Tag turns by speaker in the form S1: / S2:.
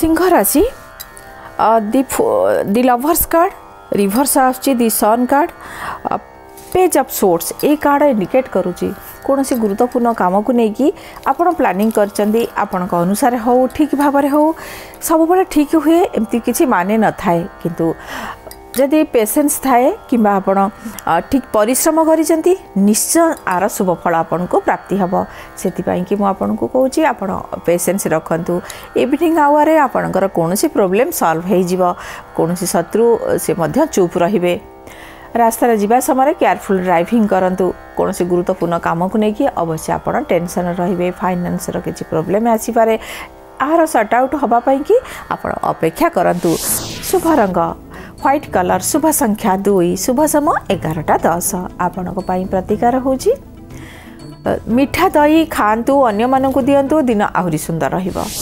S1: सिंह राशि the the lovers card reverse आसूँ sun card page of swords a card indicate करुच्ची कौन से गुरुत्वपूर्ण कम को लेकिन आपड़ प्लानिंग अनुसार हो ठीक भाव में हो सब ठीक हुए एमती किसी माने न थाए किंतु पेसेन्स थाए कम्बा ठिक परिश्रम गरि प्राप्ति हो म आउनु कि पेसेन्स रकनिङ आवारे आपण्डर कमसी प्रोब्लेम सल्भ हैजा कौसी शत्रु से चुप रहे रास्तार जुवा समय केयरफुल ड्राइभिङ कन्सन गुर्वपूर्ण कामको नै अवश्य आप टेनसन रहे फाइनास र के प्रोब्लम आसिपे यहाँ सर्ट आउट हेर्न अपेक्षा गरु शुभ रङ ह्वट कलर संख्या दुई शुभ समय एघारटा दस आप प्रतिकार होजी, मिठा दही खान्तु, अन्य मन दिनु दिन आउँछ सुन्दर रहेको